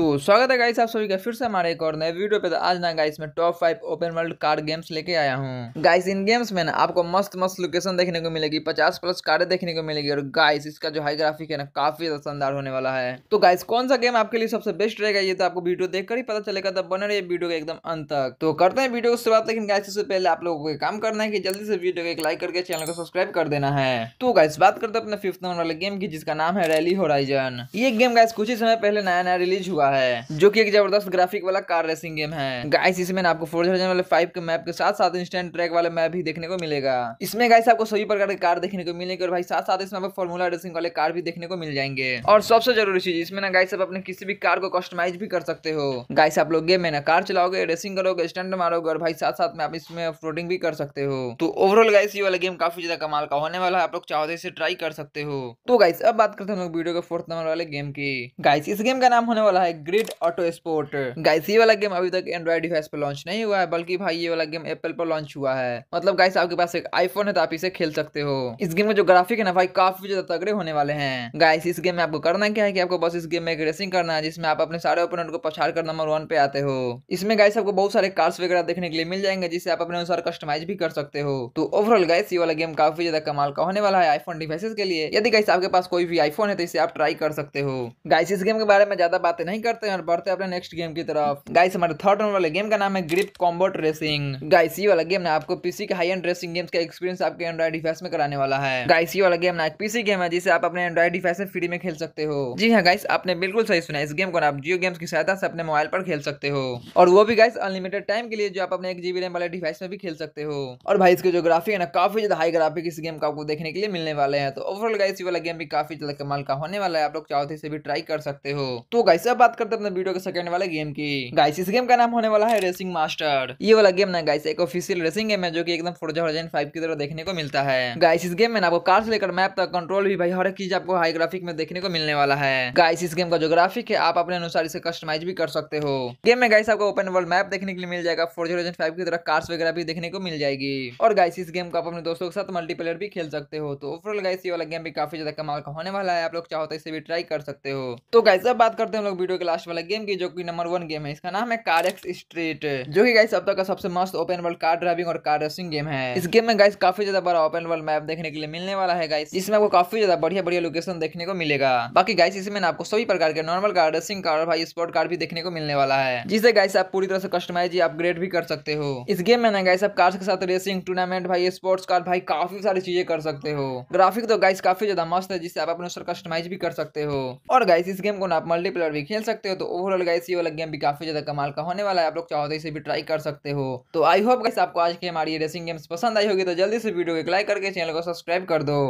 तो स्वागत है गाइस आप सभी का फिर से हमारे एक और नए वीडियो पे। तो आज ना गाइस मैं top five open world card games लेके आया हूँ। गाइस इन गेम्स में ना आपको मस्त मस्त लोकेशन देखने को मिलेगी, पचास प्लस कार्ड देखने को मिलेगी और गाइस इसका जो हाई ग्राफिक है ना, काफ़ी शानदार होने वाला है। तो गाइस कौन सा गेम आपके लिए सबसे बेस्ट रहेगा, ये तो आपको वीडियो देखकर ही पता चलेगा, तब बने रहिए वीडियो का एकदम अंत तक। तो करते हैं वीडियो की शुरुआत लेकिन गाइस इससे पहले आप लोगों को काम करना है कि जल्दी से वीडियो को एक लाइक करके चैनल को सब्सक्राइब कर देना है। तो गाइस बात करते हैं अपने फिफ्थ नंबर वाले गेम की, जिसका नाम है रैली होराइजन ये गेम गाइस कुछ ही समय पहले नया नया रिलीज़ हुआ है। जो कि एक ज़बरदस्त ग्राफिक वाला कार रेसिंग गेम है। गाइस इसमें आपको फोर वाले फाइव के मैप के साथ साथ इंस्टेंट ट्रैक वाले मैप भी देखने को मिलेगा। इसमें गाइस आपको सभी प्रकार के कार देखने को मिलेगी और भाई साथ साथ इसमें आपको फॉर्मूला रेसिंग वाले कार भी देखने को मिल जाएँगे। और सबसे ज़रूरी चीज़, इसमें ना गाइस आप अपने किसी भी कार को कस्टमाइज भी कर सकते हो। गाइस आप लोग गेम में ना कार चलाओगे रेसिंग करोगे स्टंट मारोगे और भाई साथ साथ में आप इसमें फ्लोटिंग भी कर सकते हो। तो ओवरऑल गाइस ये वाला गेम काफ़ी ज़्यादा कमाल का होने वाला है। आप लोग चाहते इसे ट्राई कर सकते हो। तो गाइस अब बात करते हैं हम लोग वीडियो के फोर्थ नंबर वाले गेम की। गाइस इस गेम का नाम होने वाला है ग्रिड ऑटो स्पोर्ट गाइस ये वाला गेम अभी तक एंड्रॉइड डिवाइस पर लॉन्च नहीं हुआ है, बल्कि भाई ये वाला गेम एप्पल पर लॉन्च हुआ है। मतलब गाइस आपके पास एक आईफोन है तो आप इसे खेल सकते हो। इस गेम में जो ग्राफिक है ना भाई, काफ़ी ज़्यादा तगड़े होने वाले हैं। गाइस इस गेम में आपको करना क्या है कि आपको बस इस गेम में एक रेसिंग करना है, जिसमें आप अपने सारे ओपोनेंट को पछाड़ कर नंबर वन पे आते हो। इसमें गाइस आपको बहुत सारे कार्स वगैरह देखने के लिए मिल जाएँगे जिसे आप अपने अनुसार कस्टमाइज भी कर सकते हो। तो ओवरऑल गाइस ये वाला गेम काफ़ी ज़्यादा कमाल का होने वाला है आईफोन डिवाइसेस के लिए। यदि गाइस आपके पास कोई भी आईफोन है तो इसे आप ट्राई कर सकते हो। गाइस इस गेम के बारे में ज़्यादा बातें नहीं करते हैं और बढ़ते अपने नेक्स्ट गेम की तरफ़। गाइस हमारे थर्ड नंबर वाले गेम का नाम है ग्रिप कॉम्बोट रेसिंग गाइस ये वाला गेम ना आपको पीसी के हाई एंड रेसिंग गेम्स का एक्सपीरियंस आपके एंड्रॉइड डिवाइस में कराने वाला है। गाइस ये वाला गेम ना एक पीसी गेम है जिसे आप अपने एंड्रॉइड डिवाइस में फ्री में खेल सकते हो। जी हाँ गाइस आपने बिल्कुल सही सुना इस गेम को आप जियो गेम्स की सहायता से अपने मोबाइल पर खेल सकते हो। और वो भी गाइस अनलिमिटेड टाइम के लिए जो आप अपने एक जीबी रैम वाले डिवाइस में भी खेल सकते हो। और भाई, इसके जो ग्राफिक है ना, काफ़ी ज़्यादा हाई ग्राफिक इस गेम का आपको देखने के लिए मिलने वाले हैं। तो ओवरऑल गाइस ये वाला गेम भी काफ़ी ज़्यादा कमाल का होने वाला है। आप लोग चाहते इसे भी ट्राई कर सकते हो। तो गाइस अब बात करते हैं अपने वीडियो के सेकंड वाले गेम की। गाइस इस गेम का नाम होने वाला है रेसिंग मास्टर ये वाला गेम ना गाइस एक ऑफिशियल रेसिंग गेम है जो कि एकदम फोर्जा होराइजन 5 की तरह देखने को मिलता है। गाइस इस गेम में आपको कार से लेकर मैप तक कंट्रोल भी भाई, हर एक चीज़ आपको हाई ग्राफिक में देखने को मिलने वाला है। गाइस इस गेम का जो ग्राफिक है, आप अपने अनुसार इसे कस्टमाइज भी कर सकते हो। गेम में गाइस आपको ओपन वर्ल्ड मैप देखने के लिए मिल जाएगा फोर्जा होराइजन 5 की तरह कार्स वगैरह भी देखने को मिल जाएगी। और गाइस इस गेम को आप अपने दोस्तों के साथ मल्टीप्लेयर भी खेल सकते हो। तो ओवरऑल गाइस ये वाला गेम भी काफ़ी ज़्यादा कमाल का होने वाला है। आप लोग चाहो तो इसे भी ट्राई कर सकते हो। तो गाइस अब बात करते हैं हम लोग वीडियो के लास्ट वाला गेम की, जो कि नंबर वन गेम है। इसका नाम है कार एक्स स्ट्रीट जो कि गाइस अब तक का सबसे मस्त ओपन वर्ल्ड कार ड्राइविंग और कार रेसिंग गेम है। इस गेम में गाइस काफ़ी ज़्यादा बड़ा ओपन वर्ल्ड मैप देखने के लिए मिलने वाला है गाइस जिसमें आपको काफ़ी ज़्यादा बढ़िया बढ़िया लोकेशन देखने को मिलेगा। बाकी गाइस इसमें आपको सभी प्रकार के नॉर्मल कार रेसिंग कार और भाई स्पोर्ट कार भी देखने को मिलने वाला है। जिसे गाइस आप पूरी तरह से कस्टमाइज अपग्रेड भी कर सकते हो। इस गेम में ना गाइस आप कार्स के साथ रेसिंग टूर्नामेंट भाई स्पोर्ट्स कार भाई काफ़ी सारी चीज़ें कर सकते हो। ग्राफिक तो गाइस काफ़ी ज़्यादा मस्त है जिससे आप अपने कस्टमाइज भी कर सकते हो। और गाइस इस गेम को ना आप मल्टीप्लेयर भी खेल सकते हो तो ओवरऑल गाइस ये वाला गेम भी काफ़ी ज़्यादा कमाल का होने वाला है। आप लोग चाहो तो इसे भी ट्राई कर सकते हो। तो आई होप गाइस आपको आज की हमारी रेसिंग गेम्स पसंद आई होगी तो जल्दी से वीडियो को लाइक करके चैनल को सब्सक्राइब कर दो।